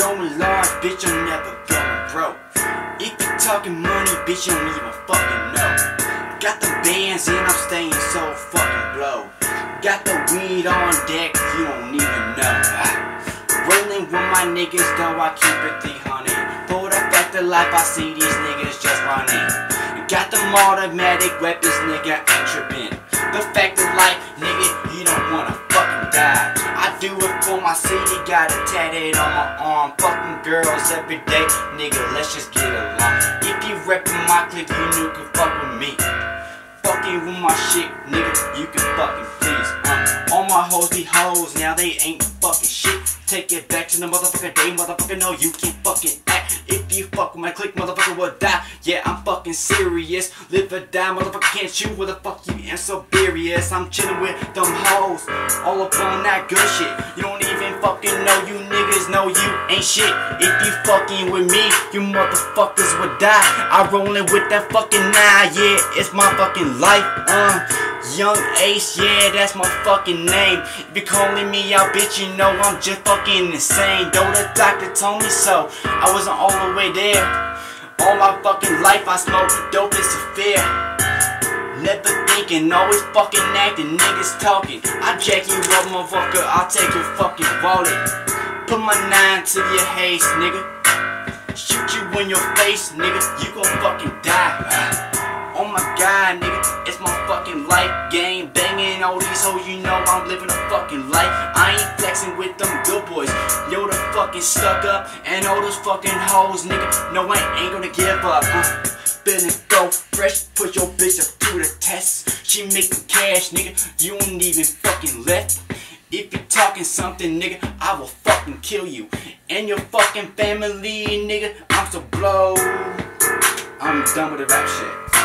going large, bitch, I'm never going broke. If you talking money, bitch, you don't even fucking know. Got the bands and I'm staying so fucking blow. Got the weed on deck, you don't even know. Ah. Rolling with my niggas, though I keep it 300. For the fact of life, I see these niggas just running. Got them automatic weapons, nigga, ain't trippin'. The fact of life, nigga, you don't wanna fucking die. Do it for my city, got it tatted on my arm. Fucking girls every day, nigga, let's just get along. If you reppin' my clique, you knew can fuck with me. Fucking with my shit, nigga, you can fucking please. Uh, all my hoes be hoes, now they ain't fucking shit. Take it back to the motherfucker day, motherfucker, no, you can't fucking act. If you fuck with my clique, motherfucker will die. Yeah, I'm fucking serious. Live or die, motherfucker, can't shoot. Where the fuck you am so serious? I'm chillin' with them hoes, all up on that good shit. You don't even fucking know you niggas know you ain't shit. If you fucking with me, you motherfuckers would die. I rollin' with that fucking nine, yeah, it's my fucking life. Uh, young Ace, yeah, that's my fucking name. If you calling me out, bitch, you know I'm just fucking insane. Though the doctor told me so, I wasn't all the way there. All my fucking life, I smoked dope, it's a fear. Never thinking, always fucking acting, niggas talking. I jack you up, motherfucker, I'll take your fucking wallet. Put my nine to your haze, nigga. Shoot you in your face, nigga, you gon' fucking die. Oh my god, nigga, it's my fucking life. Game banging all these hoes, you know I'm living a fucking life. I ain't flexing with them good boys. Yo, the fucking stuck up, and all those fucking hoes, nigga. No, I ain't gonna give up. Uh, Finna go fresh, put your bitch up to the test. She making cash, nigga. You ain't even fucking left. If you talking something, nigga, I will fucking kill you. And your fucking family, nigga, I'm so blow. I'm done with the rap shit.